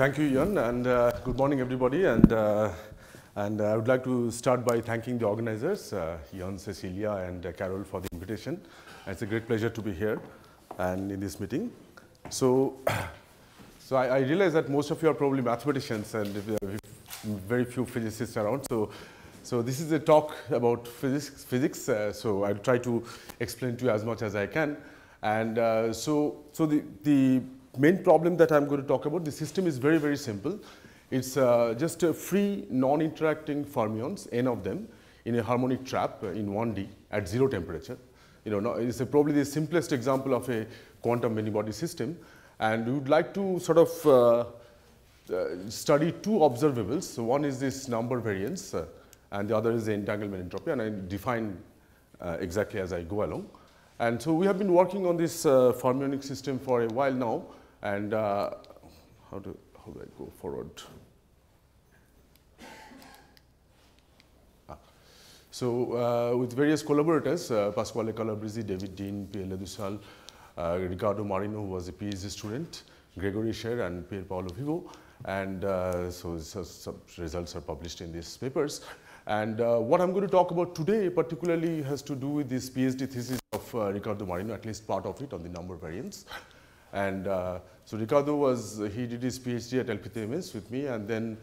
Thank you, Ian, and uh, good morning, everybody. And, uh, and I would like to start by thanking the organizers, uh, Cecilia, and uh, Carol for the invitation. It's a great pleasure to be here and in this meeting. So, so I, I realize that most of you are probably mathematicians and very few physicists around. So, so this is a talk about physics. physics uh, so I'll try to explain to you as much as I can. And uh, so, so the, the main problem that I'm going to talk about, the system is very, very simple. It's uh, just a free non-interacting fermions, n of them, in a harmonic trap in 1D at zero temperature. You know, it's probably the simplest example of a quantum many-body system. And we would like to sort of uh, uh, study two observables. So one is this number variance, uh, and the other is the entanglement entropy, and I define uh, exactly as I go along. And so we have been working on this uh, fermionic system for a while now, and uh, how, do, how do I go forward? Ah. So uh, with various collaborators, uh, Pasquale Calabrese, David Dean, Pierre Le Doussal, uh, Ricardo Marino, who was a PhD student, Grégory Schehr, and Pierpaolo Vivo. And uh, so some results are published in these papers. And uh, what I'm going to talk about today particularly has to do with this PhD thesis of uh, Ricardo Marino, at least part of it on the number variance. And uh, so Ricardo was, he did his PhD at LPTMS with me and then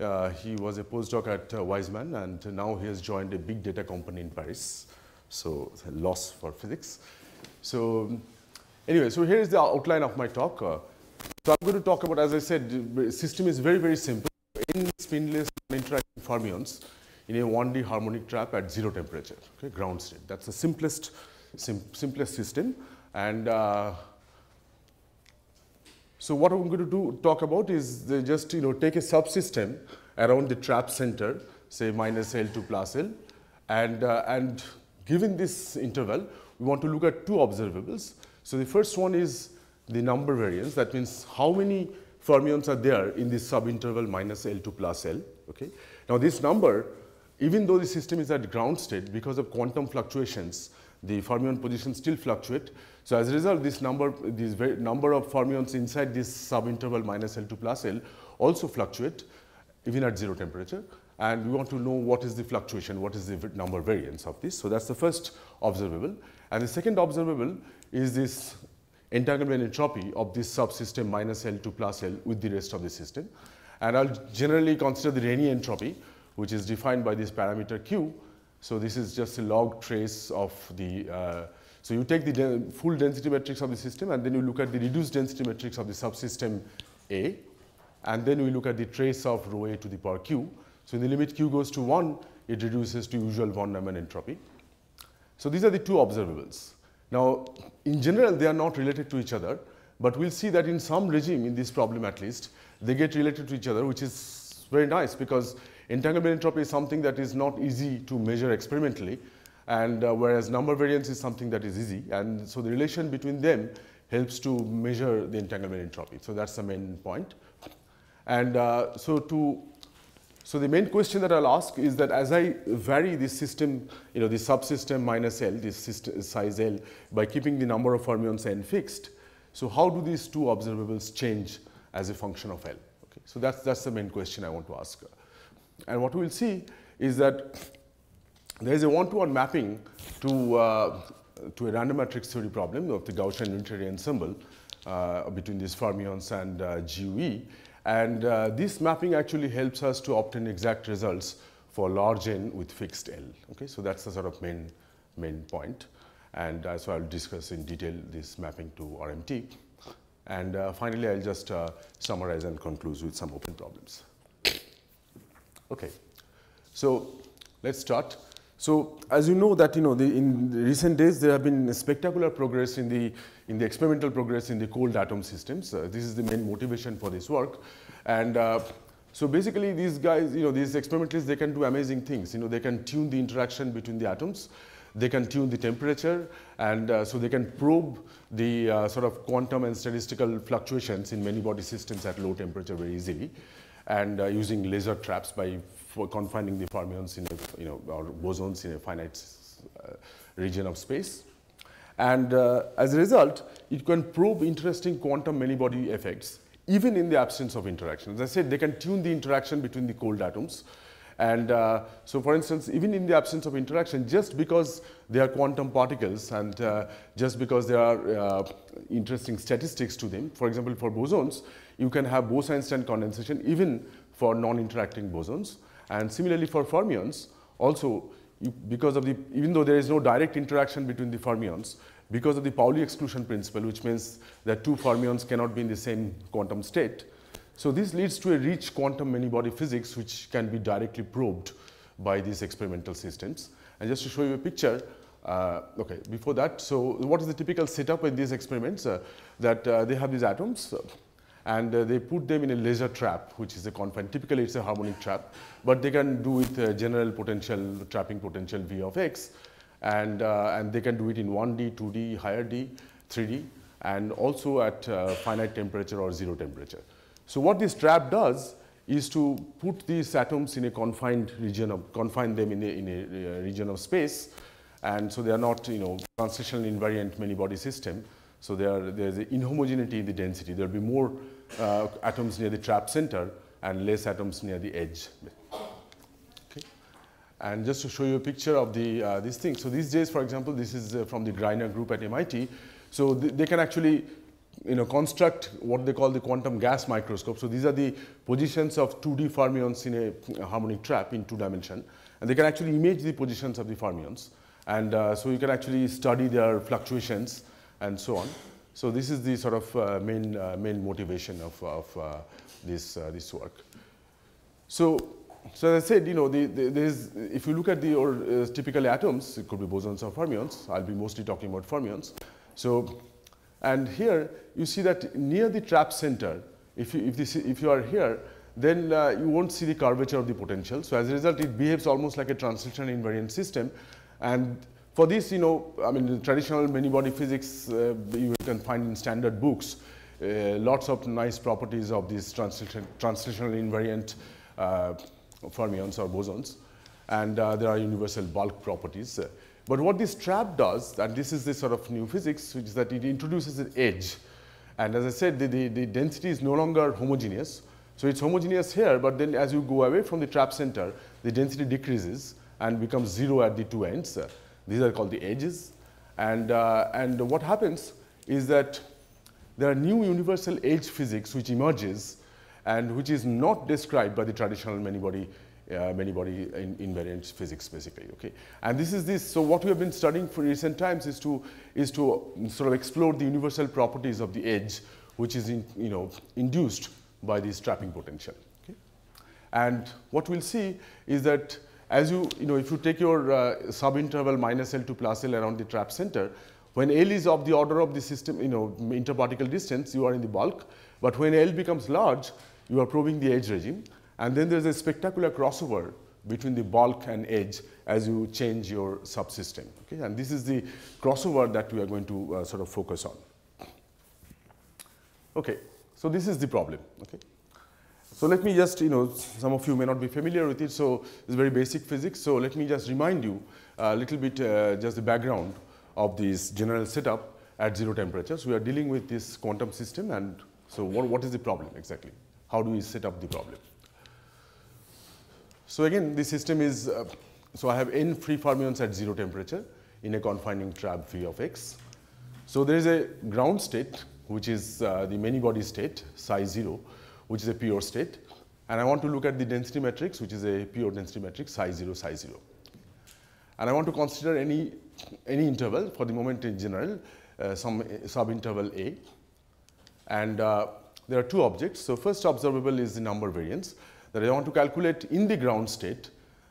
uh, he was a postdoc at uh, Weizmann and now he has joined a big data company in Paris. So a loss for physics. So anyway, so here is the outline of my talk. Uh, so I'm going to talk about, as I said, system is very, very simple. In spinless interacting fermions in a 1D harmonic trap at zero temperature, okay, ground state. That's the simplest, sim simplest system. And uh, so what I'm going to do, talk about is just you know take a subsystem around the trap center, say minus L to plus L, and uh, and given this interval, we want to look at two observables. So the first one is the number variance. That means how many fermions are there in this subinterval minus L to plus L. Okay. Now this number, even though the system is at ground state, because of quantum fluctuations, the fermion positions still fluctuate. So as a result, this number, this number of fermions inside this subinterval minus L to plus L also fluctuate even at zero temperature. And we want to know what is the fluctuation, what is the number variance of this. So that's the first observable. And the second observable is this entanglement entropy of this subsystem minus L to plus L with the rest of the system. And I'll generally consider the Renyi entropy, which is defined by this parameter Q, so this is just a log trace of the, uh, so you take the full density matrix of the system and then you look at the reduced density matrix of the subsystem A and then we look at the trace of rho A to the power Q. So in the limit Q goes to 1, it reduces to usual von Neumann entropy. So these are the two observables. Now, in general, they are not related to each other, but we'll see that in some regime, in this problem at least, they get related to each other, which is very nice because Entanglement entropy is something that is not easy to measure experimentally, and uh, whereas number variance is something that is easy. And so the relation between them helps to measure the entanglement entropy. So that's the main point. And uh, so to so the main question that I'll ask is that as I vary this system, you know, the subsystem minus L, this system, size L, by keeping the number of fermions n fixed, so how do these two observables change as a function of L? Okay, so that's that's the main question I want to ask. And what we will see is that there is a one-to-one -one mapping to, uh, to a random matrix theory problem of the Gaussian unitary ensemble uh, between these fermions and uh, GUE. And uh, this mapping actually helps us to obtain exact results for large n with fixed L. Okay, so that's the sort of main, main point. And uh, so I'll discuss in detail this mapping to RMT. And uh, finally, I'll just summarize and conclude with some open problems. Okay, so let's start. So as you know that you know the, in recent days there have been spectacular progress in the in the experimental progress in the cold atom systems. Uh, this is the main motivation for this work, and uh, so basically these guys you know these experimentalists they can do amazing things. You know they can tune the interaction between the atoms, they can tune the temperature, and uh, so they can probe the uh, sort of quantum and statistical fluctuations in many body systems at low temperature very easily and uh, using laser traps by confining the fermions in a, you know, or bosons in a finite uh, region of space. And uh, as a result, it can probe interesting quantum many-body effects even in the absence of interaction. As I said, they can tune the interaction between the cold atoms. And uh, so, for instance, even in the absence of interaction, just because they are quantum particles and uh, just because there are uh, interesting statistics to them, for example, for bosons, you can have Bose-Einstein condensation even for non-interacting bosons. And similarly for fermions, also you, because of the, even though there is no direct interaction between the fermions, because of the Pauli exclusion principle, which means that two fermions cannot be in the same quantum state. So this leads to a rich quantum many-body physics, which can be directly probed by these experimental systems. And just to show you a picture, uh, okay, before that, so what is the typical setup in these experiments? Uh, that uh, they have these atoms, and uh, they put them in a laser trap, which is a confined. Typically, it's a harmonic trap, but they can do with uh, general potential, trapping potential V of x, and, uh, and they can do it in 1D, 2D, higher D, 3D, and also at uh, finite temperature or zero temperature. So what this trap does is to put these atoms in a confined region of, confine them in a, in a, a region of space, and so they are not, you know, translational invariant many-body system. So there, there's inhomogeneity in the density. There'll be more uh, atoms near the trap center and less atoms near the edge. Okay. And just to show you a picture of the, uh, this thing. So these days, for example, this is uh, from the Greiner group at MIT. So th they can actually you know, construct what they call the quantum gas microscope. So these are the positions of 2D fermions in a harmonic trap in two dimension. And they can actually image the positions of the fermions. And uh, so you can actually study their fluctuations and so on. So this is the sort of uh, main, uh, main motivation of, of uh, this, uh, this work. So, so as I said, you know, the, the, if you look at the uh, typical atoms, it could be bosons or fermions. I'll be mostly talking about fermions. So, and here you see that near the trap center, if you, if, this, if you are here, then uh, you won't see the curvature of the potential. So as a result, it behaves almost like a translation invariant system. And for this, you know, I mean, traditional many-body physics uh, you can find in standard books. Uh, lots of nice properties of these translation, translational invariant uh, fermions or bosons. And uh, there are universal bulk properties. But what this trap does, and this is the sort of new physics, which is that it introduces an edge. And as I said, the, the, the density is no longer homogeneous. So it's homogeneous here, but then as you go away from the trap center, the density decreases and becomes zero at the two ends. These are called the edges. And, uh, and what happens is that there are new universal edge physics which emerges and which is not described by the traditional many-body uh, many-body in, invariant physics, basically. Okay, and this is this. So what we have been studying for recent times is to is to sort of explore the universal properties of the edge, which is in, you know induced by this trapping potential. Okay, and what we'll see is that as you, you know, if you take your uh, subinterval minus L to plus L around the trap center, when L is of the order of the system, you know, interparticle distance, you are in the bulk. But when L becomes large, you are probing the edge regime. And then there's a spectacular crossover between the bulk and edge as you change your subsystem. Okay? And this is the crossover that we are going to uh, sort of focus on. Okay, so this is the problem. Okay? So let me just, you know, some of you may not be familiar with it, so it's very basic physics. So let me just remind you a little bit uh, just the background of this general setup at zero temperatures. We are dealing with this quantum system and so what, what is the problem exactly? How do we set up the problem? So again, the system is, uh, so I have n free fermions at zero temperature in a confining trap V of x. So there is a ground state, which is uh, the many body state, psi zero, which is a pure state. And I want to look at the density matrix, which is a pure density matrix, psi 0, psi 0. And I want to consider any, any interval for the moment in general, uh, some subinterval A. And uh, there are two objects. So first observable is the number variance that I want to calculate in the ground state.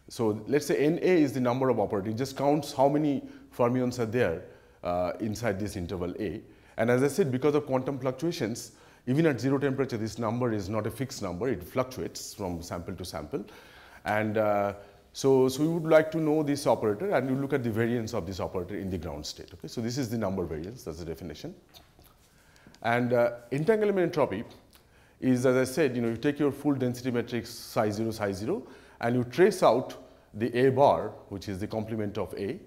So let's say NA is the number of operators. It just counts how many fermions are there uh, inside this interval A. And as I said, because of quantum fluctuations, even at zero temperature, this number is not a fixed number. It fluctuates from sample to sample. And uh, so, so we would like to know this operator and you look at the variance of this operator in the ground state. Okay? So this is the number variance, that's the definition. And uh, entanglement entropy is, as I said, you know, you take your full density matrix psi 0, psi 0, and you trace out the A bar, which is the complement of A,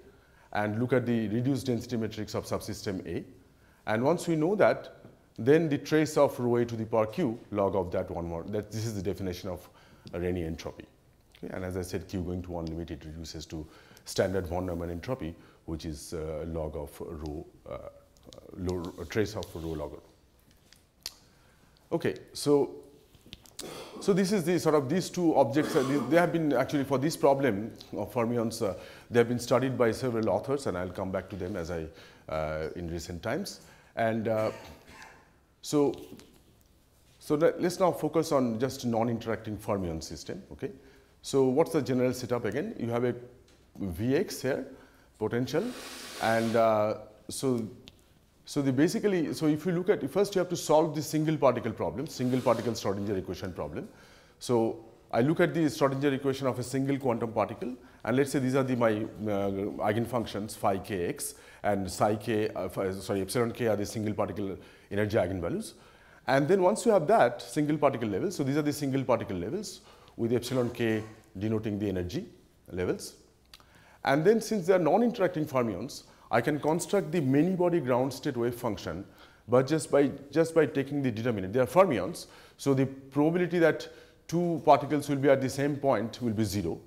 and look at the reduced density matrix of subsystem A. And once we know that, then the trace of rho a to the power q log of that one more. That this is the definition of Renyi entropy. Okay? And as I said, q going to one limit, it reduces to standard von Neumann entropy, which is uh, log of rho, uh, uh, trace of rho log. Okay, so so this is the sort of these two objects. Uh, they have been actually for this problem of fermions. Uh, they have been studied by several authors, and I'll come back to them as I uh, in recent times. And uh, so, so let, us now focus on just non-interacting fermion system. Okay. So what's the general setup again? You have a Vx here, potential, and uh, so so the basically, so if you look at, first you have to solve the single particle problem, single particle Schrodinger equation problem. So I look at the Schrodinger equation of a single quantum particle and let's say these are the my uh, eigenfunctions phi kx and psi k, uh, sorry epsilon k are the single particle energy eigenvalues. And then once you have that single particle level, so these are the single particle levels with epsilon k denoting the energy levels. And then since they are non-interacting fermions, I can construct the many body ground state wave function, but just by, just by taking the determinant. They are fermions, so the probability that two particles will be at the same point will be zero.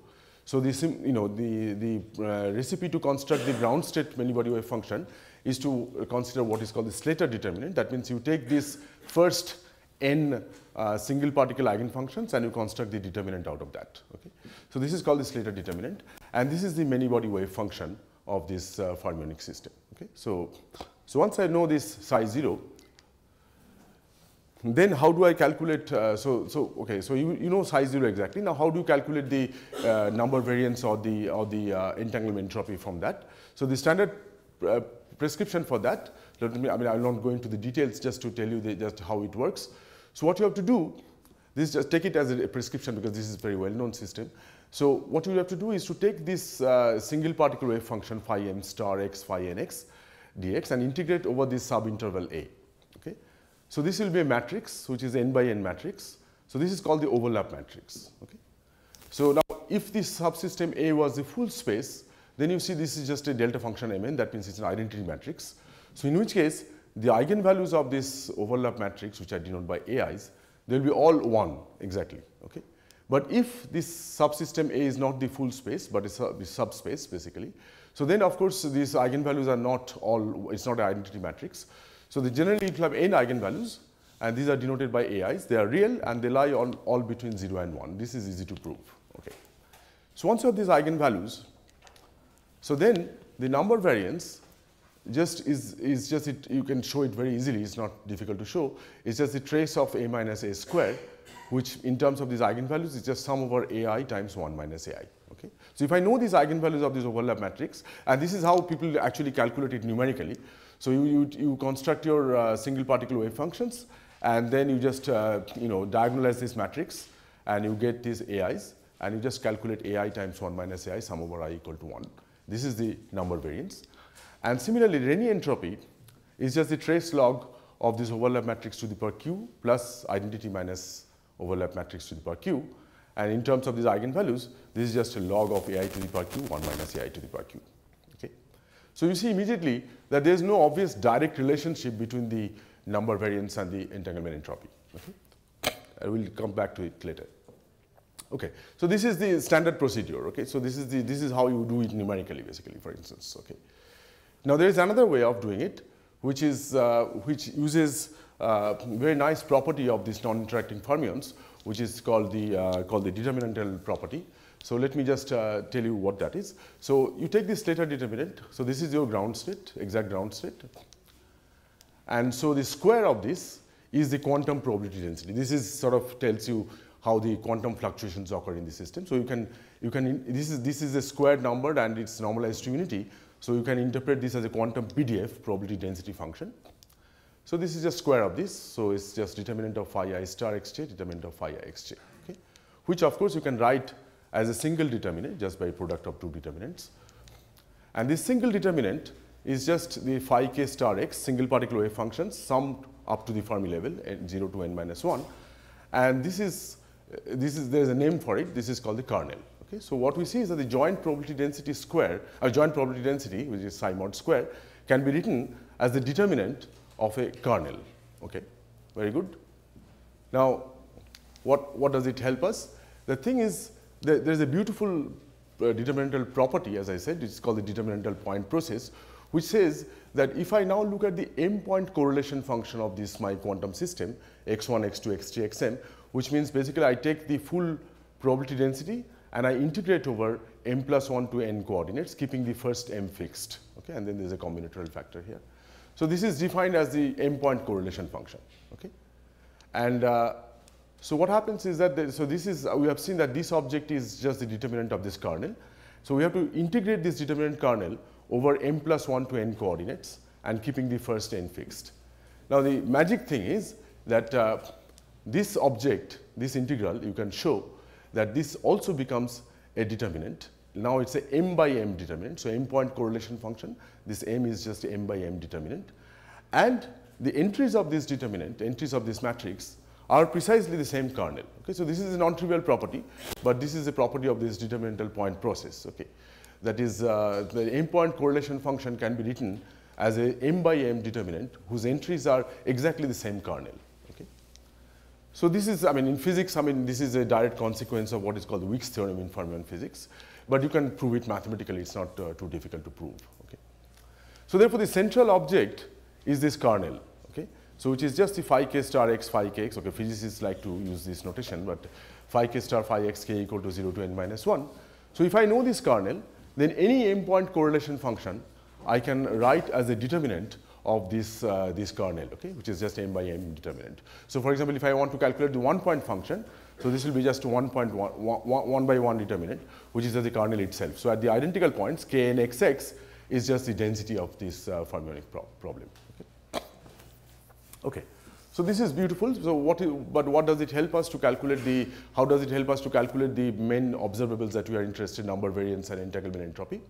So this, you know, the, the uh, recipe to construct the ground state many body wave function is to consider what is called the Slater determinant. That means you take this first n uh, single particle eigenfunctions and you construct the determinant out of that. Okay? So this is called the Slater determinant and this is the many body wave function of this uh, fermionic system. Okay? So, so once I know this psi 0, then how do I calculate, uh, so, so, okay, so you, you know psi 0 exactly. Now how do you calculate the uh, number variance or the, or the uh, entanglement entropy from that? So the standard uh, prescription for that, let me, I mean, I'm not going into the details just to tell you the, just how it works. So what you have to do, this just take it as a prescription because this is very well-known system. So what you have to do is to take this uh, single particle wave function phi m star x phi n x dx and integrate over this subinterval A. Okay? So this will be a matrix which is n by n matrix. So this is called the overlap matrix. Okay? So now if this subsystem A was the full space, then you see this is just a delta function Mn, that means it's an identity matrix. So in which case, the eigenvalues of this overlap matrix, which are denoted by AIs, they will be all 1 exactly. Okay? But if this subsystem A is not the full space, but it's a subspace basically, so then of course these eigenvalues are not all, it's not an identity matrix. So the generally it will have n eigenvalues and these are denoted by AIs. They are real and they lie on all between 0 and 1. This is easy to prove. Okay. So once you have these eigenvalues, so then the number variance just is, is just it, you can show it very easily, it's not difficult to show. It's just the trace of a minus a square which in terms of these eigenvalues is just sum over ai times 1 minus ai. Okay? So if I know these eigenvalues of this overlap matrix, and this is how people actually calculate it numerically. So you, you, you construct your uh, single particle wave functions, and then you just uh, you know diagonalize this matrix, and you get these AIs, and you just calculate AI times 1 minus AI sum over i equal to 1. This is the number variance. And similarly, Renyi entropy is just the trace log of this overlap matrix to the power q plus identity minus overlap matrix to the power q. And in terms of these eigenvalues, this is just a log of ai to the power q, 1 minus ai to the power q. Okay? So you see immediately that there is no obvious direct relationship between the number variance and the entanglement entropy. Okay? I will come back to it later. Okay, so this is the standard procedure. Okay, so this is the this is how you do it numerically, basically, for instance. Okay. Now there is another way of doing it, which is uh, which uses uh, very nice property of these non-interacting fermions, which is called the, uh, called the determinantal property. So let me just uh, tell you what that is. So you take this Slater determinant. So this is your ground state, exact ground state. And so the square of this is the quantum probability density. This is sort of tells you how the quantum fluctuations occur in the system. So you can, you can this, is, this is a squared number and it's normalized to unity. So you can interpret this as a quantum PDF, probability density function. So this is just square of this. So it's just determinant of phi i star xj, determinant of phi i xj, okay? which of course you can write as a single determinant just by product of two determinants. And this single determinant is just the phi k star x single particle wave function summed up to the Fermi level at 0 to n minus 1. And this is, this is, there is a name for it, this is called the kernel. Okay? So what we see is that the joint probability density square, or joint probability density, which is psi mod square, can be written as the determinant of a kernel. Okay, very good. Now, what, what does it help us? The thing is, there, there's a beautiful uh, determinantal property, as I said, it's called the determinantal point process, which says that if I now look at the m point correlation function of this my quantum system, x1, x2, x3, xm, which means basically I take the full probability density and I integrate over m plus 1 to n coordinates, keeping the first m fixed, okay, and then there's a combinatorial factor here. So this is defined as the m point correlation function, okay. And uh, so what happens is that, the, so this is, uh, we have seen that this object is just the determinant of this kernel. So we have to integrate this determinant kernel over m plus 1 to n coordinates and keeping the first n fixed. Now the magic thing is that uh, this object, this integral, you can show that this also becomes a determinant. Now it's a m by m determinant, so m point correlation function, this m is just m by m determinant. And the entries of this determinant, entries of this matrix are precisely the same kernel. Okay, so this is a non-trivial property, but this is a property of this determinantal point process. Okay, that is uh, the m point correlation function can be written as a m by m determinant whose entries are exactly the same kernel. So this is I mean in physics I mean this is a direct consequence of what is called the Wick's theorem in fermion physics, but you can prove it mathematically. It's not uh, too difficult to prove. Okay, so therefore the central object is this kernel. Okay, so which is just the phi k star x phi k x. Okay, physicists like to use this notation, but phi k star phi x k equal to 0 to n minus 1. So if I know this kernel, then any m point correlation function I can write as a determinant of this, uh, this kernel, okay, which is just m by m determinant. So for example, if I want to calculate the one point function, so this will be just 1.1 one, one by 1 determinant, which is just the kernel itself. So at the identical points, k x is just the density of this uh, fermionic pro problem. Okay. okay. So this is beautiful. So what, is, but what does it help us to calculate the, how does it help us to calculate the main observables that we are interested in, number variance and entanglement entropy?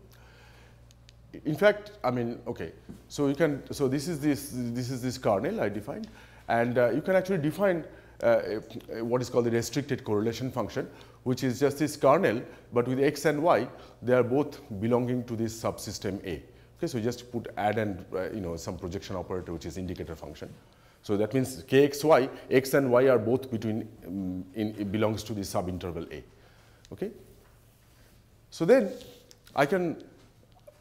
In fact, I mean, okay, so you can, so this is this, this is this kernel I defined, and uh, you can actually define uh, what is called the restricted correlation function, which is just this kernel, but with x and y, they are both belonging to this subsystem A. Okay, so just put add and uh, you know some projection operator, which is indicator function. So that means kxy, x and y are both between um, in, it belongs to the subinterval A. Okay. So then I can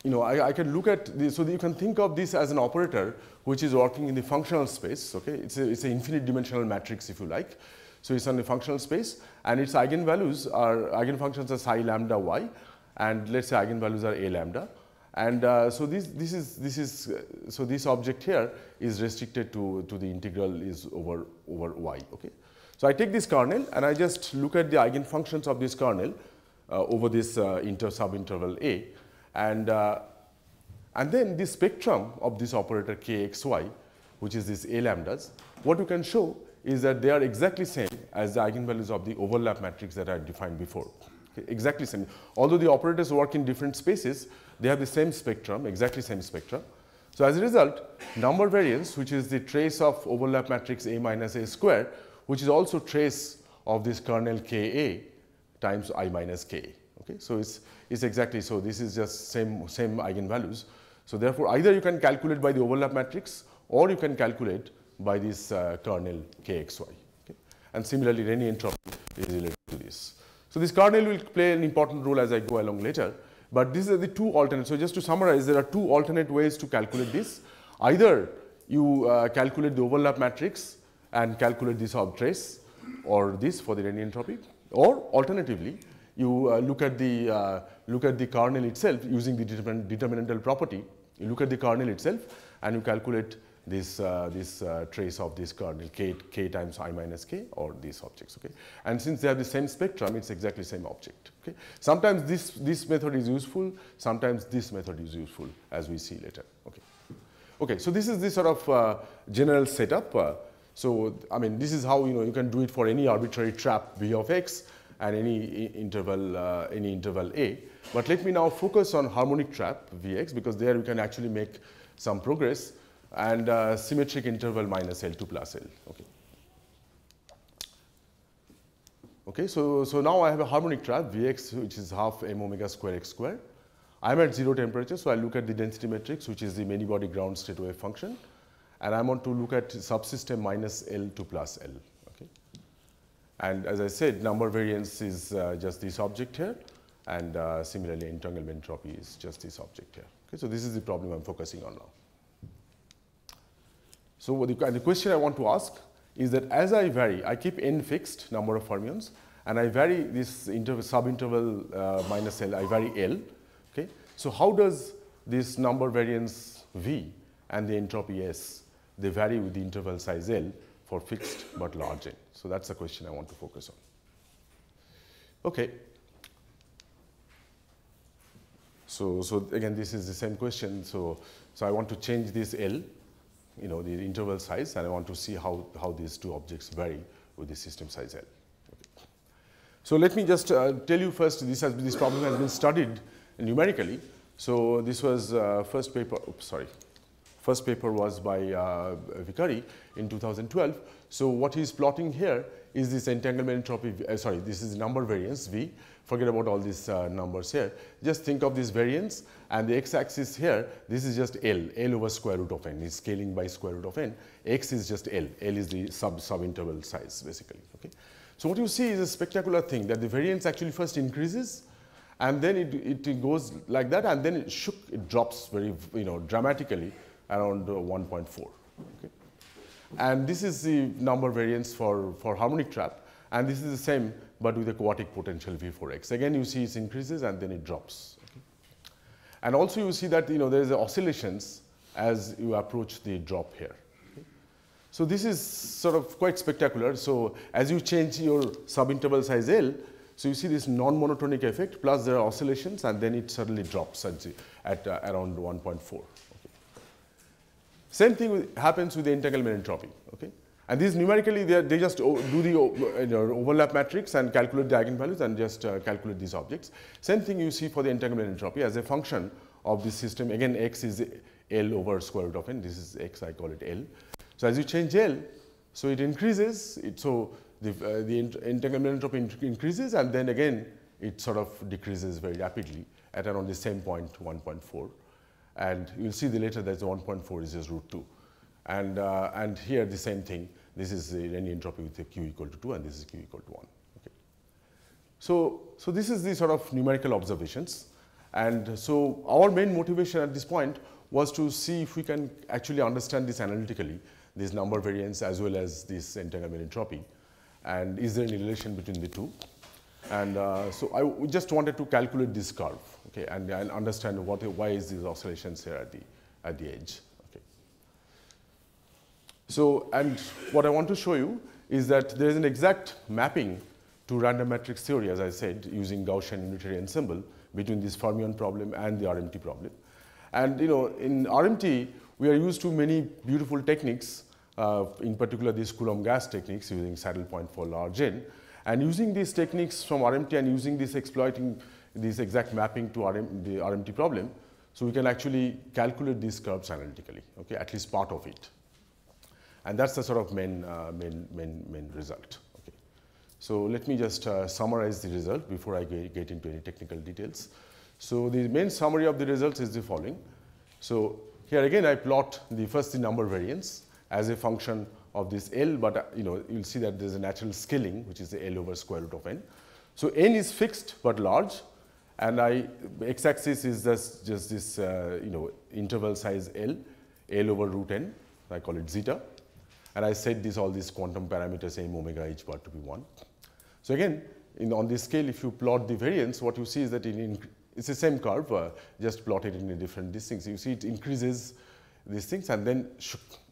you know, I, I, can look at this, so you can think of this as an operator which is working in the functional space, okay? It's it's an infinite dimensional matrix if you like. So it's on the functional space and its eigenvalues are, eigenfunctions are psi lambda y and let's say eigenvalues are a lambda. And uh, so this, this is, this is, so this object here is restricted to, to the integral is over, over y, okay? So I take this kernel and I just look at the eigenfunctions of this kernel uh, over this uh, inter subinterval A and, uh, and then the spectrum of this operator kxy, which is this a lambdas, what you can show is that they are exactly same as the eigenvalues of the overlap matrix that I defined before. Exactly same. Although the operators work in different spaces, they have the same spectrum, exactly same spectrum. So as a result, number variance, which is the trace of overlap matrix A minus A square, which is also trace of this kernel Ka times I minus Ka. Okay, so it's is exactly so. This is just same, same eigenvalues. So therefore, either you can calculate by the overlap matrix or you can calculate by this uh, kernel kxy. Okay? And similarly, Renyi entropy is related to this. So this kernel will play an important role as I go along later. But these are the two alternate. So just to summarize, there are two alternate ways to calculate this. Either you uh, calculate the overlap matrix and calculate this of trace or this for the Renyi entropy, or alternatively, you uh, look at the uh, look at the kernel itself using the determin determinantal property. You look at the kernel itself and you calculate this uh, this uh, trace of this kernel k k times i minus k or these objects. Okay, and since they have the same spectrum, it's exactly same object. Okay, sometimes this this method is useful, sometimes this method is useful, as we see later. Okay, okay. So this is the sort of uh, general setup. Uh, so I mean, this is how you know you can do it for any arbitrary trap v of x and any interval, uh, any interval a. But let me now focus on harmonic trap Vx because there we can actually make some progress and uh, symmetric interval minus L2 plus L. Okay. Okay, so, so now I have a harmonic trap Vx which is half m omega square x square. I'm at zero temperature, so I look at the density matrix which is the many body ground state wave function. and I want to look at subsystem minus L to plus L. And as I said, number variance is uh, just this object here, and uh, similarly entanglement entropy is just this object here. Okay? So this is the problem I'm focusing on now. So the, the question I want to ask is that as I vary, I keep n fixed number of fermions, and I vary this sub-interval uh, minus L, I vary L. Okay? So how does this number variance V and the entropy S they vary with the interval size L for fixed but large n. So that's the question I want to focus on. Okay. So, so again, this is the same question. So, so I want to change this L, you know, the interval size, and I want to see how, how these two objects vary with the system size L. Okay. So let me just uh, tell you first, this, has, this problem has been studied numerically. So this was uh, first paper, oops, sorry, First paper was by uh, Vicari in 2012. So what he's plotting here is this entanglement entropy, uh, sorry, this is number variance V. Forget about all these uh, numbers here. Just think of this variance and the x-axis here, this is just L, L over square root of n, is scaling by square root of n. X is just L, L is the sub sub-interval size basically, okay. So what you see is a spectacular thing that the variance actually first increases and then it, it goes like that and then it shook, it drops very, you know, dramatically around 1.4. And this is the number variance for, for harmonic trap. And this is the same, but with a quartic potential V4x. Again, you see it increases and then it drops. And also you see that you know, there is oscillations as you approach the drop here. So this is sort of quite spectacular. So as you change your subinterval size L, so you see this non-monotonic effect, plus there are oscillations, and then it suddenly drops at, at uh, around 1.4. Same thing happens with the entanglement entropy. Okay? And these numerically, they, they just do the you know, overlap matrix and calculate the eigenvalues and just uh, calculate these objects. Same thing you see for the entanglement entropy as a function of this system. Again, x is L over square root of n. This is x, I call it L. So as you change L, so it increases. It, so the, uh, the entanglement entropy increases and then again, it sort of decreases very rapidly at around the same point, 1.4. And you'll see the later that the 1.4 is just root 2. And, uh, and here the same thing. This is the Renyi entropy with Q equal to 2 and this is q equal to 1. Okay. So, so this is the sort of numerical observations. And so our main motivation at this point was to see if we can actually understand this analytically, this number variance as well as this entanglement entropy. And is there any relation between the two? And uh, so I just wanted to calculate this curve, okay, and, and understand what, why is these oscillations here at the, at the edge. Okay. So, and what I want to show you is that there is an exact mapping to random matrix theory, as I said, using Gaussian unitary ensemble between this fermion problem and the RMT problem. And you know, in RMT, we are used to many beautiful techniques, uh, in particular these Coulomb gas techniques using saddle point for large n. And using these techniques from RMT and using this exploiting this exact mapping to RM, the RMT problem, so we can actually calculate these curves analytically, okay, at least part of it. And that's the sort of main, uh, main, main, main result. Okay. So let me just uh, summarize the result before I get into any technical details. So the main summary of the results is the following. So here again I plot the first the number variance as a function of this L, but uh, you know, you'll see that there's a natural scaling, which is the L over square root of n. So n is fixed but large, and I x-axis is just, just this uh, you know interval size L, L over root n. I call it zeta, and I set this all these quantum parameters m omega h bar to be one. So again, in, on this scale, if you plot the variance, what you see is that in, it's the same curve, uh, just plotted in a different distance. You see it increases these things and then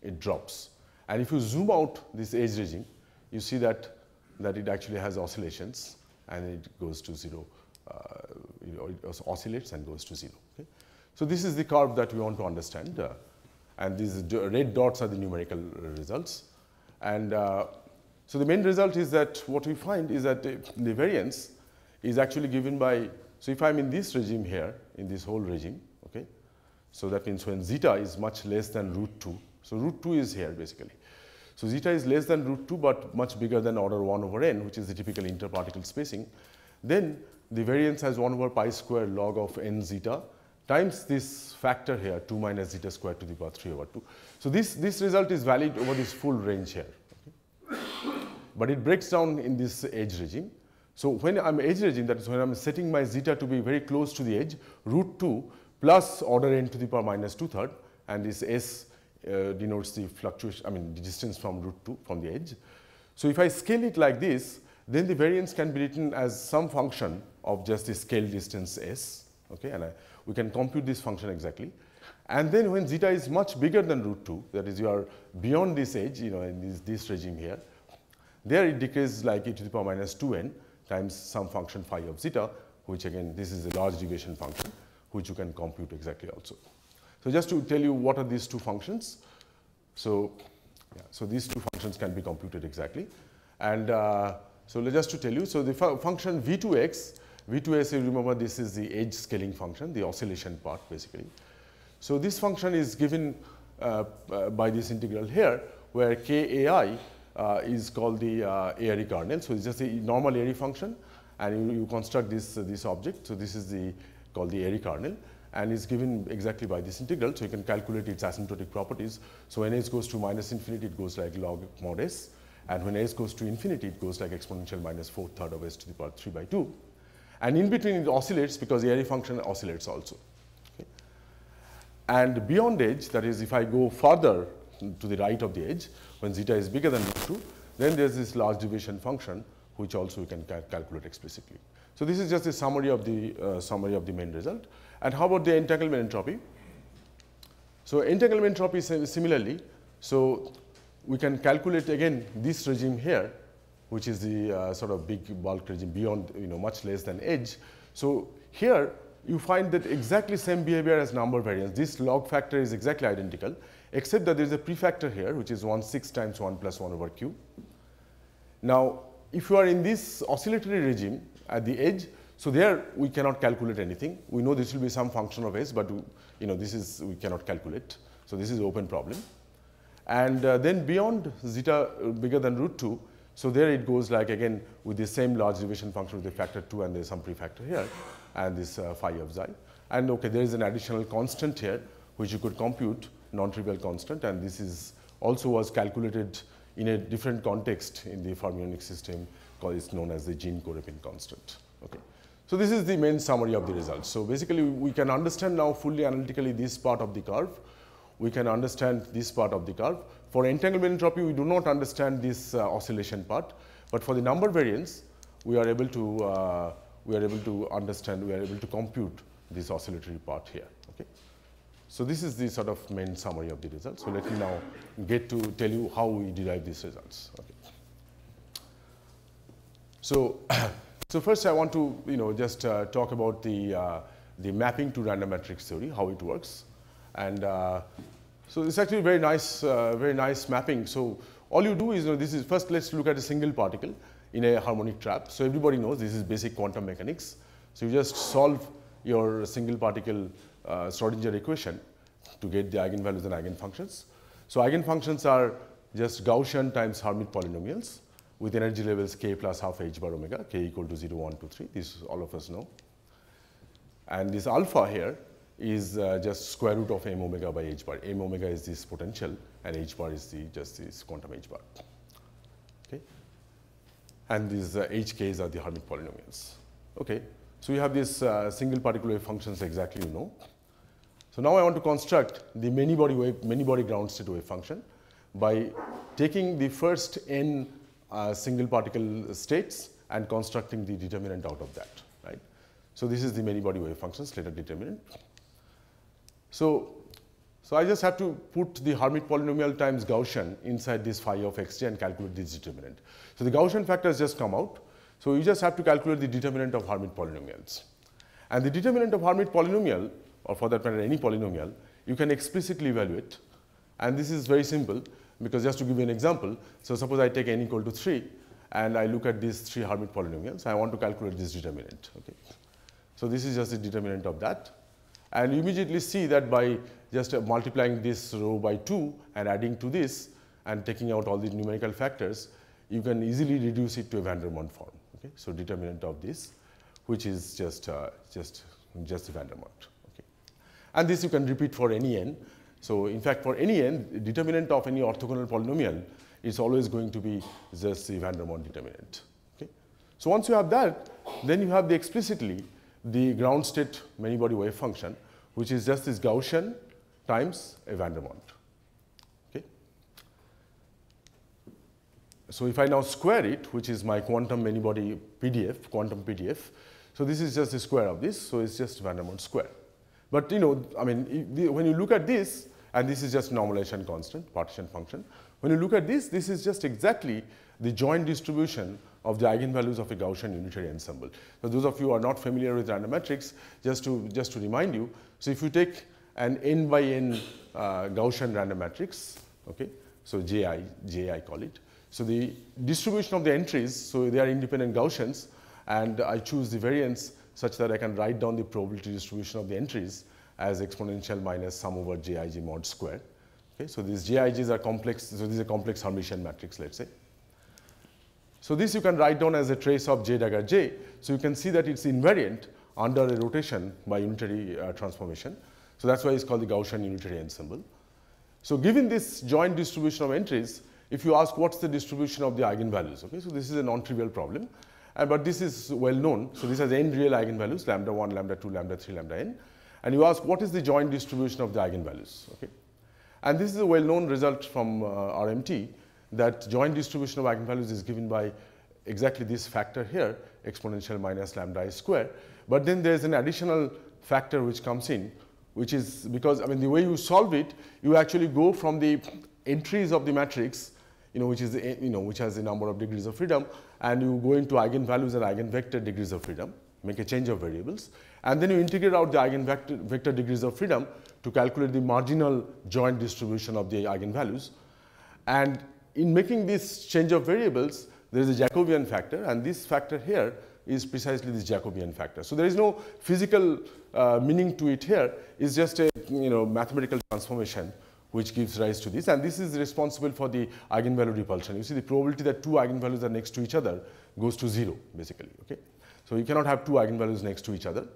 it drops. And if you zoom out this age regime, you see that, that it actually has oscillations and it goes to zero. Uh, you know, it oscillates and goes to zero. Okay? So this is the curve that we want to understand. Uh, and these red dots are the numerical results. And uh, so the main result is that what we find is that the variance is actually given by, so if I'm in this regime here, in this whole regime, okay, so that means when zeta is much less than root 2, so root 2 is here basically. So zeta is less than root 2 but much bigger than order 1 over n which is the typical interparticle spacing. Then the variance has 1 over pi square log of n zeta times this factor here 2 minus zeta squared to the power 3 over 2. So, this, this result is valid over this full range here, okay. but it breaks down in this edge regime. So, when I am edge regime that is when I am setting my zeta to be very close to the edge root 2 plus order n to the power minus 2 third and this s uh, denotes the fluctuation I mean the distance from root 2 from the edge. So, if I scale it like this then the variance can be written as some function of just the scale distance s okay and I, we can compute this function exactly. And then when zeta is much bigger than root 2 that is you are beyond this edge you know in this, this regime here there it decreases like e to the power minus 2n times some function phi of zeta which again this is a large deviation function which you can compute exactly also. So, just to tell you what are these two functions. So, yeah, so these two functions can be computed exactly and uh, so let just to tell you so the fu function v2x v2x remember this is the edge scaling function the oscillation part basically. So, this function is given uh, uh, by this integral here where kai uh, is called the uh, Airy kernel. So, it is just a normal Airy function and you, you construct this, uh, this object. So, this is the called the Airy kernel and is given exactly by this integral. So, you can calculate its asymptotic properties. So, when h goes to minus infinity it goes like log mod s and when s goes to infinity it goes like exponential minus 4 third of s to the power 3 by 2 and in between it oscillates because the Airy function oscillates also. Okay. And beyond edge that is if I go further to the right of the edge when zeta is bigger than 2 then there is this large deviation function which also we can cal calculate explicitly. So, this is just a summary of the uh, summary of the main result. And how about the entanglement entropy? So, entanglement entropy is similarly, so we can calculate again this regime here which is the uh, sort of big bulk regime beyond you know much less than edge. So, here you find that exactly same behavior as number variance. This log factor is exactly identical except that there is a prefactor here which is 1 6 times 1 plus 1 over q. Now, if you are in this oscillatory regime at the edge, so there we cannot calculate anything. We know this will be some function of s, but you know this is we cannot calculate. So this is open problem. And uh, then beyond zeta uh, bigger than root 2, so there it goes like again with the same large deviation function with the factor 2 and there is some prefactor here and this uh, phi of xi. And okay, there is an additional constant here which you could compute non-trivial constant and this is also was calculated in a different context in the fermionic system it's known as the Jin-Korepin constant. Okay. So this is the main summary of the results. So basically we can understand now fully analytically this part of the curve. We can understand this part of the curve. For entanglement entropy, we do not understand this uh, oscillation part, but for the number variance, we are able to uh, we are able to understand, we are able to compute this oscillatory part here. Okay. So this is the sort of main summary of the results. So let me now get to tell you how we derive these results. Okay. So, so first I want to you know just uh, talk about the uh, the mapping to random matrix theory, how it works, and uh, so it's actually very nice, uh, very nice mapping. So all you do is you know this is first let's look at a single particle in a harmonic trap. So everybody knows this is basic quantum mechanics. So you just solve your single particle uh, Schrodinger equation to get the eigenvalues and eigenfunctions. So eigenfunctions are just Gaussian times Hermite polynomials with energy levels k plus half h bar omega, k equal to 0, 1, 2, 3. This all of us know. And this alpha here is uh, just square root of m omega by h bar. m omega is this potential and h bar is the just this quantum h bar. Okay. And these uh, hk's are the Hermite polynomials. Okay. So, you have these uh, single particle wave functions exactly you know. So, now I want to construct the many body wave, many body ground state wave function by taking the first n uh, single particle states and constructing the determinant out of that, right. So, this is the many body wave function Slater determinant. So, so I just have to put the Hermite polynomial times Gaussian inside this phi of xt and calculate this determinant. So, the Gaussian factors just come out so, you just have to calculate the determinant of Hermite polynomials. And the determinant of Hermite polynomial or for that matter any polynomial you can explicitly evaluate and this is very simple because just to give you an example. So, suppose I take n equal to 3 and I look at these three Hermite polynomials I want to calculate this determinant. Okay. So, this is just the determinant of that and you immediately see that by just multiplying this row by 2 and adding to this and taking out all the numerical factors you can easily reduce it to a van der Vandermonde form. Okay? So, determinant of this which is just uh, just just Vandermonde. Okay? And this you can repeat for any n. So in fact, for any n, determinant of any orthogonal polynomial is always going to be just the Vandermonde determinant. Okay? So once you have that, then you have the explicitly the ground state many body wave function, which is just this Gaussian times a Vandermonde. Okay? So if I now square it, which is my quantum many body PDF, quantum PDF, so this is just the square of this, so it's just Vandermonde square. But you know, I mean, when you look at this, and this is just normalization constant, partition function. When you look at this, this is just exactly the joint distribution of the eigenvalues of a Gaussian unitary ensemble. So those of you who are not familiar with random matrix, just to, just to remind you, so if you take an n by n uh, Gaussian random matrix, okay, so Ji, Ji I call it. So the distribution of the entries, so they are independent Gaussians, and I choose the variance such that I can write down the probability distribution of the entries as exponential minus sum over Jij mod square. Okay, so these Jigs are complex, so this is a complex Hermitian matrix, let's say. So this you can write down as a trace of J dagger J. So you can see that it's invariant under a rotation by unitary uh, transformation. So that's why it's called the Gaussian unitary ensemble. So given this joint distribution of entries, if you ask what's the distribution of the eigenvalues, okay, so this is a non-trivial problem. But this is well known. So this has n real eigenvalues, lambda 1, lambda 2, lambda 3, lambda n. And you ask what is the joint distribution of the eigenvalues. Okay? And this is a well known result from uh, RMT that joint distribution of eigenvalues is given by exactly this factor here, exponential minus lambda i square. But then there's an additional factor which comes in, which is because, I mean, the way you solve it, you actually go from the entries of the matrix you know, which is the, you know, which has a number of degrees of freedom, and you go into eigenvalues and eigenvector degrees of freedom, make a change of variables, and then you integrate out the eigenvector vector degrees of freedom to calculate the marginal joint distribution of the eigenvalues. And in making this change of variables, there is a Jacobian factor, and this factor here is precisely this Jacobian factor. So there is no physical uh, meaning to it here. It's just a you know mathematical transformation which gives rise to this. And this is responsible for the eigenvalue repulsion. You see the probability that two eigenvalues are next to each other goes to zero, basically. Okay? So you cannot have two eigenvalues next to each other.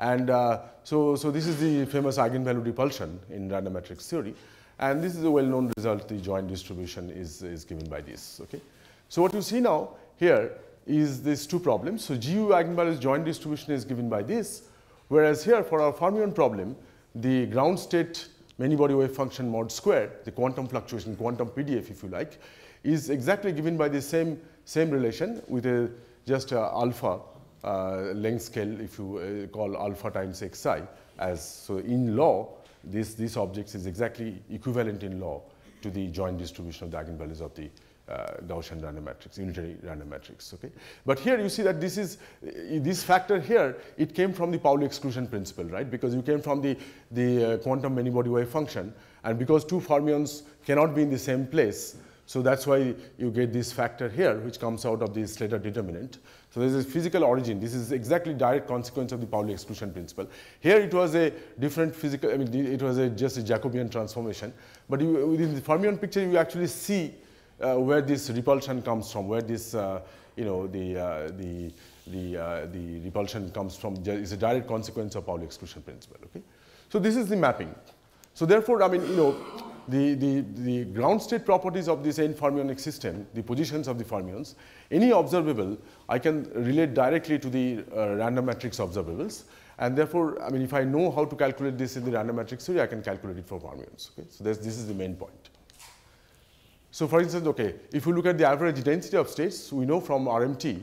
And uh, so, so this is the famous eigenvalue repulsion in random matrix theory. And this is a well-known result, the joint distribution is, is given by this. Okay? So what you see now here is these two problems. So GU eigenvalues joint distribution is given by this, whereas here for our fermion problem, the ground state many body wave function mod square, the quantum fluctuation, quantum PDF if you like, is exactly given by the same, same relation with a just a alpha length scale if you uh, call alpha times xi as so in law this, this object is exactly equivalent in law to the joint distribution of the eigenvalues of the uh, Gaussian random matrix, unitary random matrix. Okay? But here you see that this is, uh, this factor here, it came from the Pauli exclusion principle, right? Because you came from the, the uh, quantum many body wave function, and because two fermions cannot be in the same place, so that's why you get this factor here, which comes out of the Slater determinant. So there's a physical origin. This is exactly direct consequence of the Pauli exclusion principle. Here it was a different physical, I mean, it was a, just a Jacobian transformation. But you, within the fermion picture, you actually see uh, where this repulsion comes from, where this, uh, you know, the, uh, the, the, the repulsion comes from is a direct consequence of Pauli exclusion principle. Okay? So this is the mapping. So therefore, I mean, you know, the, the, the ground state properties of this n fermionic system, the positions of the fermions, any observable, I can relate directly to the uh, random matrix observables. And therefore, I mean, if I know how to calculate this in the random matrix theory, I can calculate it for fermions. Okay? So this is the main point. So for instance, okay, if you look at the average density of states, we know from RMT,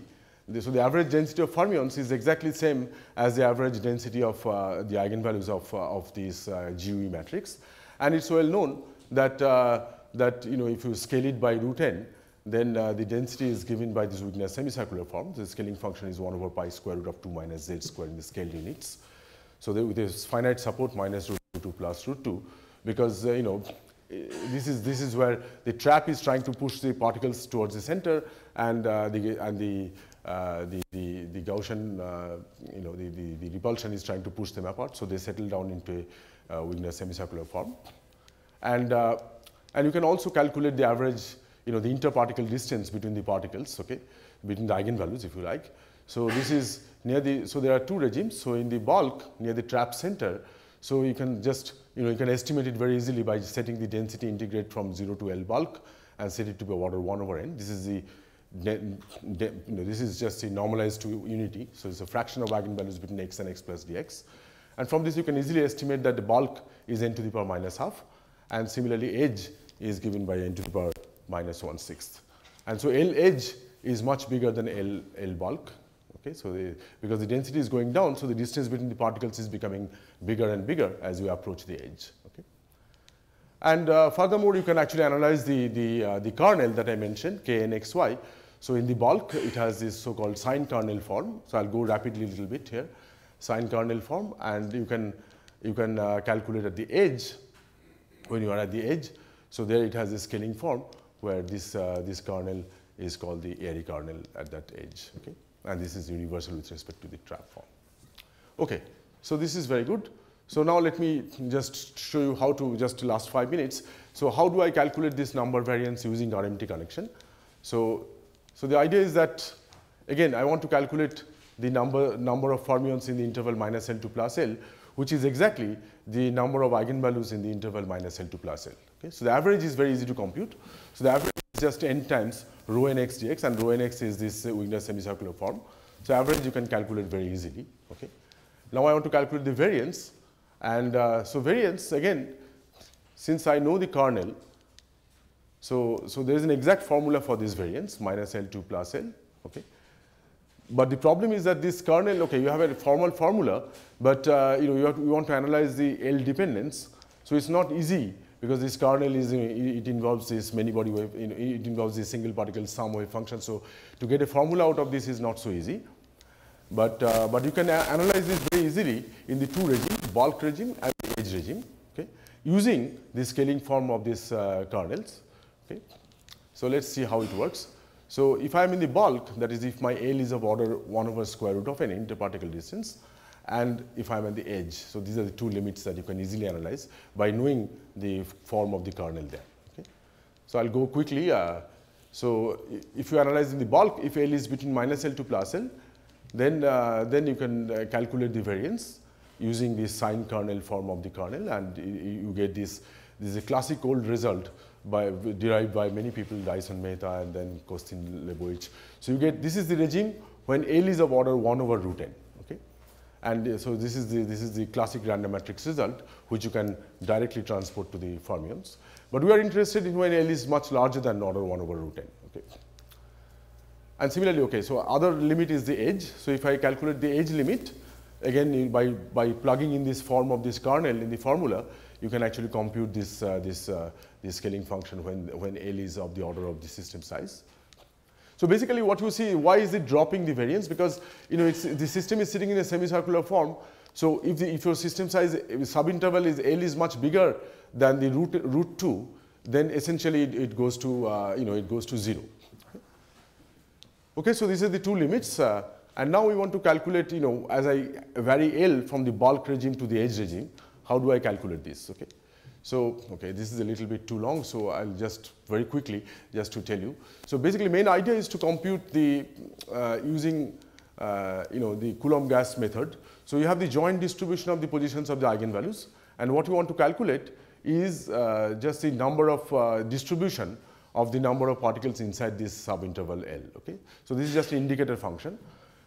so the average density of fermions is exactly the same as the average density of uh, the eigenvalues of, uh, of this uh, GUE matrix. And it's well known that, uh, that you know, if you scale it by root n, then uh, the density is given by this Wigner's semicircular form. The scaling function is 1 over pi square root of 2 minus z square in the scaled units. So there, this finite support minus root 2 plus root 2, because, uh, you know, this is this is where the trap is trying to push the particles towards the center, and uh, the and the, the, the the Gaussian uh, you know the, the, the repulsion is trying to push them apart, so they settle down into a uh, semicircular form, and uh, and you can also calculate the average you know the interparticle distance between the particles, okay, between the eigenvalues if you like. So this is near the so there are two regimes. So in the bulk near the trap center, So you can just, you know, you can estimate it very easily by setting the density integrate from 0 to L bulk and set it to be order 1 over n. This is the, this is just a normalized to unity. So it's a fraction of eigenvalues between x and x plus dx. And from this you can easily estimate that the bulk is n to the power minus half. And similarly edge is given by n to the power minus 1 sixth. And so L edge is much bigger than L, L bulk. Okay, so the, because the density is going down, so the distance between the particles is becoming bigger and bigger as you approach the edge. Okay. And uh, furthermore, you can actually analyze the, the, uh, the kernel that I mentioned, knxy. So in the bulk, it has this so-called sine kernel form. So I'll go rapidly a little bit here. Sine kernel form, and you can, you can uh, calculate at the edge, when you are at the edge. So there it has a scaling form where this, uh, this kernel is called the Airy kernel at that edge. Okay and this is universal with respect to the trap form. Okay, so this is very good. So now let me just show you how to just last five minutes. So how do I calculate this number variance using RMT connection? So, so the idea is that again I want to calculate the number number of fermions in the interval minus L to plus L, which is exactly the number of eigenvalues in the interval minus L to plus L. Okay? So the average is very easy to compute. So the average is just n times rho n x dx and rho n x is this uh, Wigner semicircular form. So average you can calculate very easily. Okay. Now I want to calculate the variance and uh, so variance again since I know the kernel so, so there is an exact formula for this variance minus L2 plus L. Okay. But the problem is that this kernel, okay, you have a formal formula, but uh, you know you, to, you want to analyze the L dependence. So it's not easy because this kernel is, it involves this many body wave, it involves this single particle sum wave function. So to get a formula out of this is not so easy. But, uh, but you can analyze this very easily in the two regime, bulk regime and edge regime, okay, using the scaling form of these uh, kernels. Okay. So let's see how it works. So if I'm in the bulk, that is if my L is of order 1 over square root of an interparticle distance, and if I'm at the edge. So these are the two limits that you can easily analyze by knowing the form of the kernel there. Okay? So I'll go quickly. Uh, so if you analyze in the bulk, if L is between minus L to plus L, then, uh, then you can uh, calculate the variance using the sine kernel form of the kernel and you get this, this is a classic old result by, derived by many people, Dyson Mehta and then Costin Lebowitz. So you get, this is the regime when L is of order 1 over root n. Okay? And uh, so this is the, this is the classic random matrix result, which you can directly transport to the fermions. But we are interested in when L is much larger than order 1 over root n. Okay. And similarly, okay, so other limit is the edge. So if I calculate the edge limit, again by, by plugging in this form of this kernel in the formula, you can actually compute this, uh, this, uh, this scaling function when, when L is of the order of the system size. So basically what you see, why is it dropping the variance? Because you know it's the system is sitting in a semicircular form. So if, the, if your system size subinterval is L is much bigger than the root, root 2, then essentially it, it goes to, uh, you know, it goes to 0. Okay, so these are the two limits. Uh, and now we want to calculate, you know, as I vary L from the bulk regime to the edge regime, how do I calculate this? Okay. So, okay, this is a little bit too long, so I'll just very quickly just to tell you. So basically main idea is to compute the, uh, using, uh, you know, the Coulomb gas method. So you have the joint distribution of the positions of the eigenvalues, and what you want to calculate is uh, just the number of uh, distribution of the number of particles inside this subinterval L, okay. So this is just an indicator function.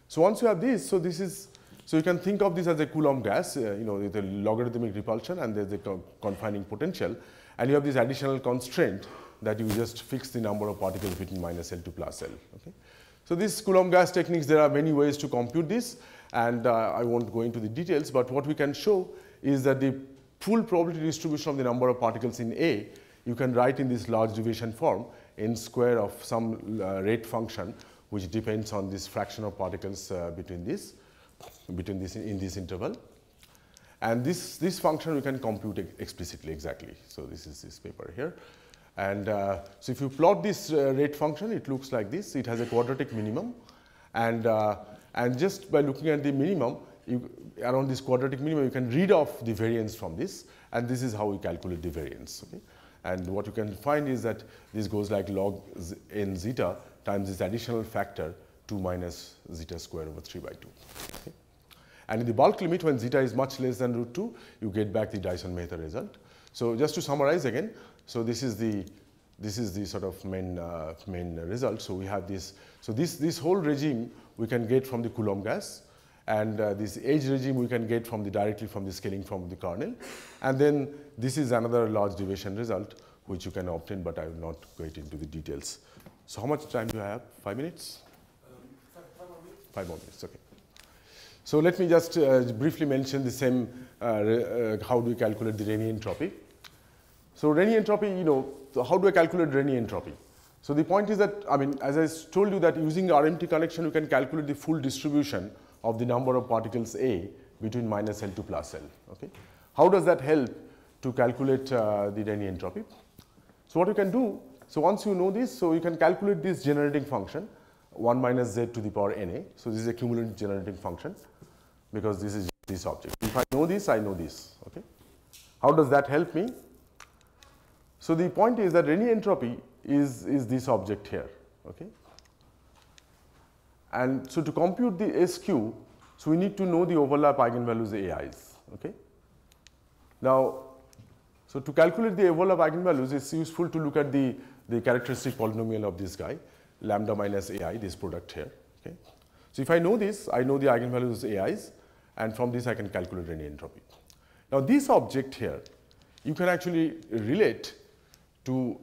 So once you have this, so this is so you can think of this as a Coulomb gas, uh, you know, with a logarithmic repulsion and there's a co confining potential. And you have this additional constraint that you just fix the number of particles between minus L to plus L. Okay? So this Coulomb gas techniques, there are many ways to compute this and uh, I won't go into the details, but what we can show is that the full probability distribution of the number of particles in A, you can write in this large deviation form n square of some uh, rate function which depends on this fraction of particles uh, between this between this in this interval. And this, this function we can compute explicitly exactly. So this is this paper here. And uh, so if you plot this uh, rate function, it looks like this. It has a quadratic minimum. And, uh, and just by looking at the minimum, you, around this quadratic minimum, you can read off the variance from this. And this is how we calculate the variance. Okay? And what you can find is that this goes like log n zeta times this additional factor 2 minus zeta square over 3 by 2. Okay. And in the bulk limit, when zeta is much less than root 2, you get back the Dyson-Noether result. So just to summarize again, so this is the this is the sort of main uh, main result. So we have this. So this this whole regime we can get from the Coulomb gas, and uh, this edge regime we can get from the directly from the scaling from the kernel, and then this is another large deviation result which you can obtain, but I will not get into the details. So how much time do I have? Five minutes? Five, more minutes. Okay. So let me just uh, briefly mention the same. Uh, uh, how do we calculate the Renyi entropy? So Renyi entropy, you know, so how do I calculate Renyi entropy? So the point is that, I mean, as I told you that using RMT connection, you can calculate the full distribution of the number of particles A between minus L to plus L, okay? How does that help to calculate uh, the Renyi entropy? So what you can do, so once you know this, so you can calculate this generating function, 1 minus z to the power na. So this is a cumulative generating function because this is this object. If I know this, I know this, okay? How does that help me? So the point is that Renyi entropy is, is this object here, okay. And so to compute the SQ, so we need to know the overlap eigenvalues AIs, okay. Now, so to calculate the overlap eigenvalues, it's useful to look at the, the characteristic polynomial of this guy, lambda minus AI, this product here, okay. So if I know this, I know the eigenvalues of AIs, and from this I can calculate Renyi entropy. Now this object here, you can actually relate to,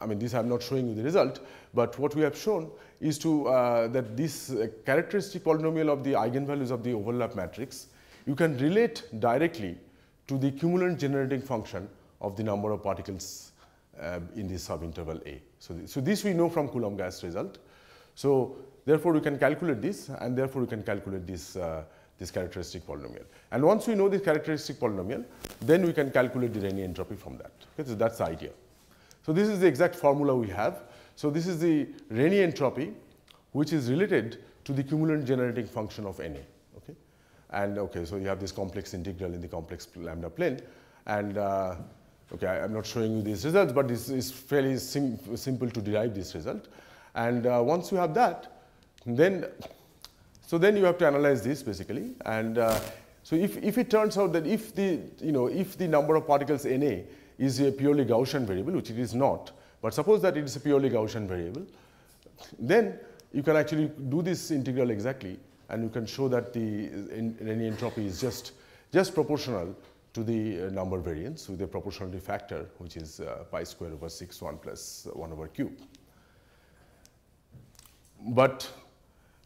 I mean, this I'm not showing you the result, but what we have shown is to uh, that this uh, characteristic polynomial of the eigenvalues of the overlap matrix, you can relate directly to the cumulant generating function of the number of particles uh, in this subinterval A. So, th so this we know from Coulomb gas result. So therefore, we can calculate this and therefore, we can calculate this, uh, this characteristic polynomial. And once we know this characteristic polynomial, then we can calculate the Renyi entropy from that. Okay, so that's the idea. So this is the exact formula we have. So this is the Renyi entropy, which is related to the cumulant generating function of Na. Okay, and okay, so you have this complex integral in the complex lambda plane, and uh, okay, I, am not showing you these results, but this is fairly sim simple to derive this result. And uh, once you have that, then so then you have to analyze this basically, and uh, so if if it turns out that if the you know if the number of particles Na is a purely Gaussian variable, which it is not, but suppose that it is a purely Gaussian variable, then you can actually do this integral exactly and you can show that the Renyi entropy is just, just proportional to the uh, number variance with a proportionality factor which is uh, pi square over 6 1 plus 1 over q. But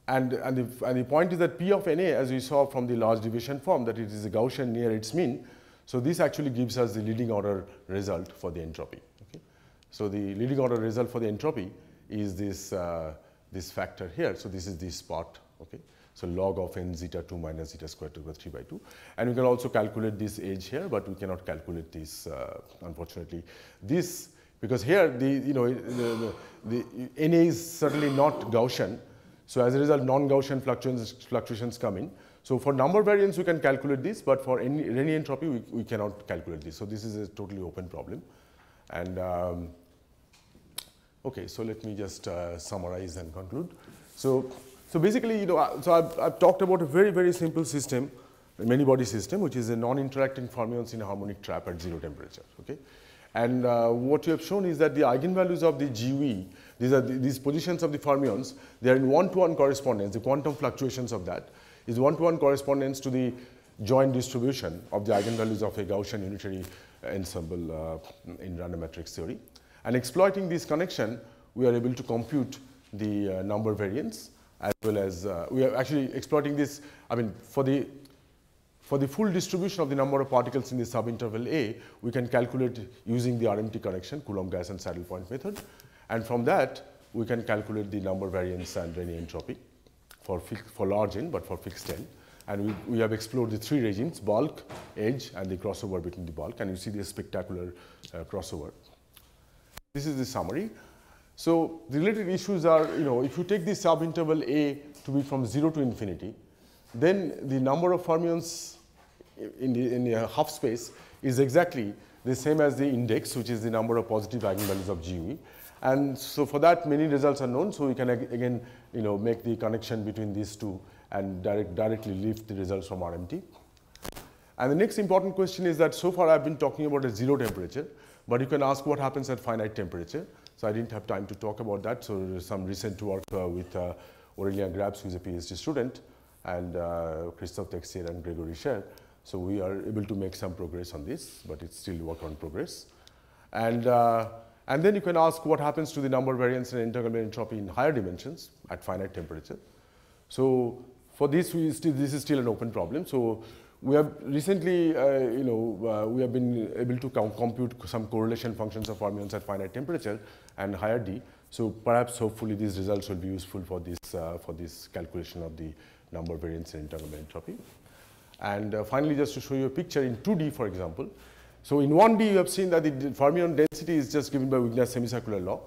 and, and, the, and the point is that P of NA as we saw from the large deviation form that it is a Gaussian near its mean so this actually gives us the leading order result for the entropy. Okay? So the leading order result for the entropy is this, uh, this factor here. So this is this part. Okay? So log of n zeta 2 minus zeta squared to the 3 by 2. And we can also calculate this age here, but we cannot calculate this, uh, unfortunately. This, because here, the, you know, the, the, the NA is certainly not Gaussian. So as a result, non-Gaussian fluctuations, fluctuations come in. So for number variance, we can calculate this, but for any Renyi entropy, we, we cannot calculate this. So this is a totally open problem. And um, okay, so let me just uh, summarize and conclude. So, so basically, you know, so I've, I've talked about a very, very simple system, a many-body system, which is a non-interacting fermions in a harmonic trap at zero temperature. Okay, and uh, what you have shown is that the eigenvalues of the GUE, these are the, these positions of the fermions, they are in one-to-one -one correspondence, the quantum fluctuations of that is one-to-one -one correspondence to the joint distribution of the eigenvalues of a Gaussian unitary ensemble uh, in random matrix theory. And exploiting this connection, we are able to compute the uh, number variance as well as uh, we are actually exploiting this. I mean, for the for the full distribution of the number of particles in the subinterval A, we can calculate using the RMT connection, Coulomb gas and saddle point method. And from that, we can calculate the number variance and Renyi entropy for, for large n, but for fixed n. And we, we have explored the three regimes, bulk, edge, and the crossover between the bulk. And you see this spectacular uh, crossover. This is the summary. So the related issues are, you know, if you take the subinterval A to be from 0 to infinity, then the number of fermions in the, in the uh, half space is exactly the same as the index, which is the number of positive eigenvalues of GUE. And so for that, many results are known. So we can again, you know, make the connection between these two and direct, directly lift the results from RMT. And the next important question is that so far I've been talking about a zero temperature, but you can ask what happens at finite temperature. So I didn't have time to talk about that. So some recent work uh, with uh, Aurélien Grabsch, who is a PhD student, and uh, Christophe Texier and Grégory Schehr. So we are able to make some progress on this, but it's still work on progress. And, uh, and then you can ask what happens to the number variance and entanglement entropy in higher dimensions at finite temperature. So for this, we still, this is still an open problem. So we have recently, uh, you know, uh, we have been able to com compute some correlation functions of fermions at finite temperature and higher D. So perhaps, hopefully, these results will be useful for this uh, for this calculation of the number variance in entanglement entropy. And uh, finally, just to show you a picture in 2D, for example. So in 1D, you have seen that the fermion density is just given by Wigner's semicircular law.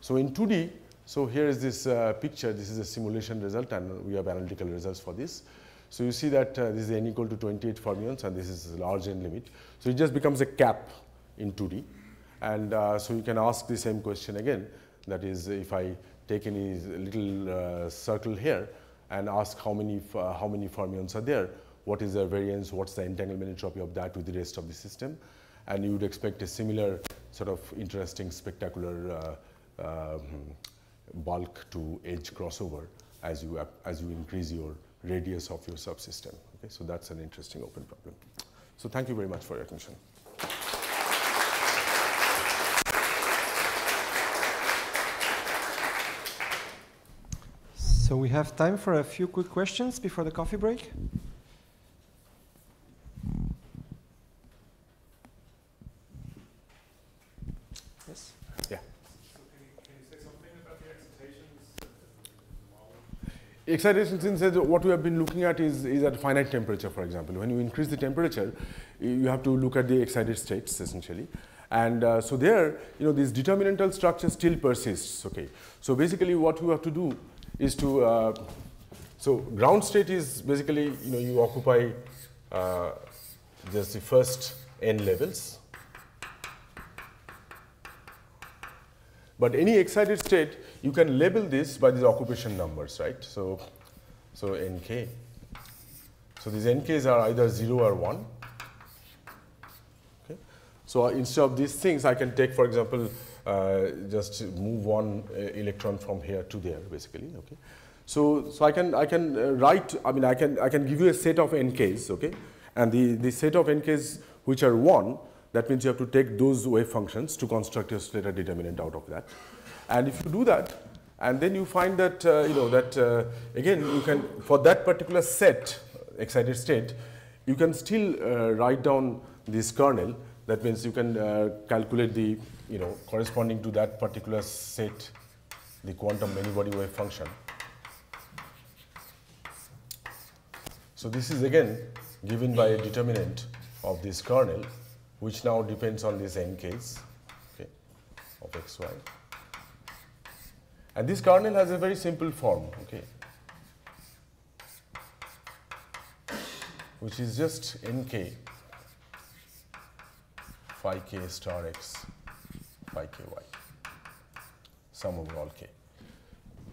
So in 2D, so here is this uh, picture. This is a simulation result, and we have analytical results for this. So you see that uh, this is n equal to 28 fermions and this is large n limit. So it just becomes a cap in 2D. And uh, so you can ask the same question again. That is, if I take any little uh, circle here and ask how many, uh, how many fermions are there, what is their variance, what's the entanglement entropy of that with the rest of the system. And you would expect a similar sort of interesting, spectacular uh, um, bulk to edge crossover as you, as you increase your radius of your subsystem. Okay, so that's an interesting open problem. So thank you very much for your attention. So we have time for a few quick questions before the coffee break. Excitation says what we have been looking at is, is at finite temperature, for example. When you increase the temperature, you have to look at the excited states, essentially. And uh, so there, you know, this determinantal structure still persists, okay. So basically what you have to do is to, uh, so ground state is basically, you know, you occupy uh, just the first n levels. But any excited state, you can label this by these occupation numbers, right? So, so nk. So these nks are either 0 or 1. Okay. So instead of these things, I can take, for example, uh, just move one uh, electron from here to there, basically. Okay. So, so I can I can uh, write. I mean, I can I can give you a set of nks. Okay, and the the set of nks which are one. That means you have to take those wave functions to construct your Slater determinant out of that. And if you do that, and then you find that, uh, you know, that uh, again, you can, for that particular set, excited state, you can still uh, write down this kernel. That means you can uh, calculate the, you know, corresponding to that particular set, the quantum many-body wave function. So this is again given by a determinant of this kernel, which now depends on this n case okay, of xy. And this kernel has a very simple form, okay, which is just nk phi k star x phi ky, sum over all k.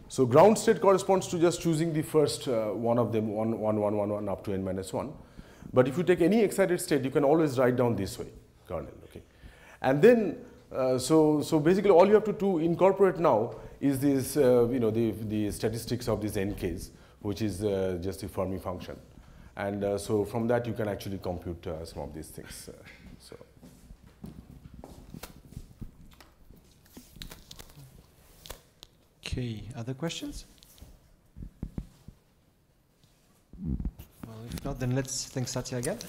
So ground state corresponds to just choosing the first uh, one of them, 1, 1, 1, 1, 1 up to n minus 1. But if you take any excited state, you can always write down this way, kernel, okay. And then, uh, so, so basically all you have to do incorporate now is this, uh, you know, the, the statistics of these NKs, which is uh, just a Fermi function. And uh, so from that, you can actually compute uh, some of these things. Uh, so. Okay, other questions? Well, if not, then let's thank Satya again.